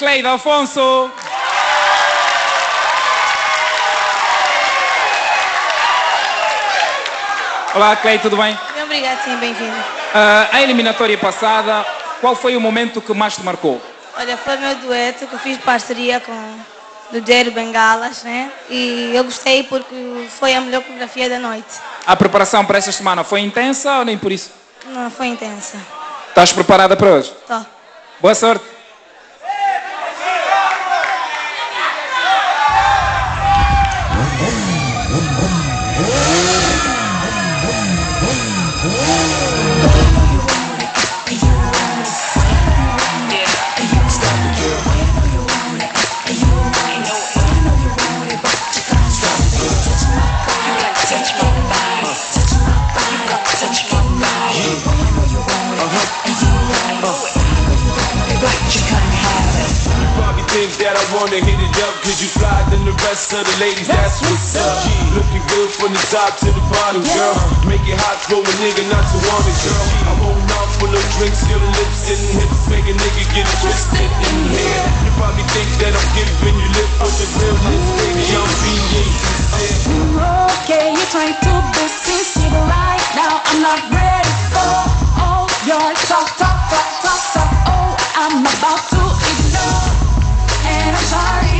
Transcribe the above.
Cleide Afonso. Olá, Cleide, tudo bem? Muito obrigado, sim, bem-vindo. Ah, a eliminatória passada, qual foi o momento que mais te marcou? Olha, foi meu dueto que eu fiz parceria com o Jairo Bengalas, né? E eu gostei porque foi a melhor coreografia da noite. A preparação para esta semana foi intensa ou nem por isso? Não, foi intensa. Estás preparada para hoje? Tô. Boa sorte. chick that I wanna hit it up Cause you fly than the rest of the ladies, that's, what's up. Yeah. Looking good from the top to the bottom, girl. Make it hot for a nigga not to want it, girl. I won't mouth full of drinks, your lips and hips. Make a nigga get it twisted in here You probably think that I'm giving you lip But the real is baby, I'm being sincere Okay, you're trying to be sincere But right now I'm not ready for all your talk, talk, talk, talk, talk. Oh, I'm about to sorry.